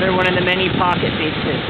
Another one of the many pocket bases.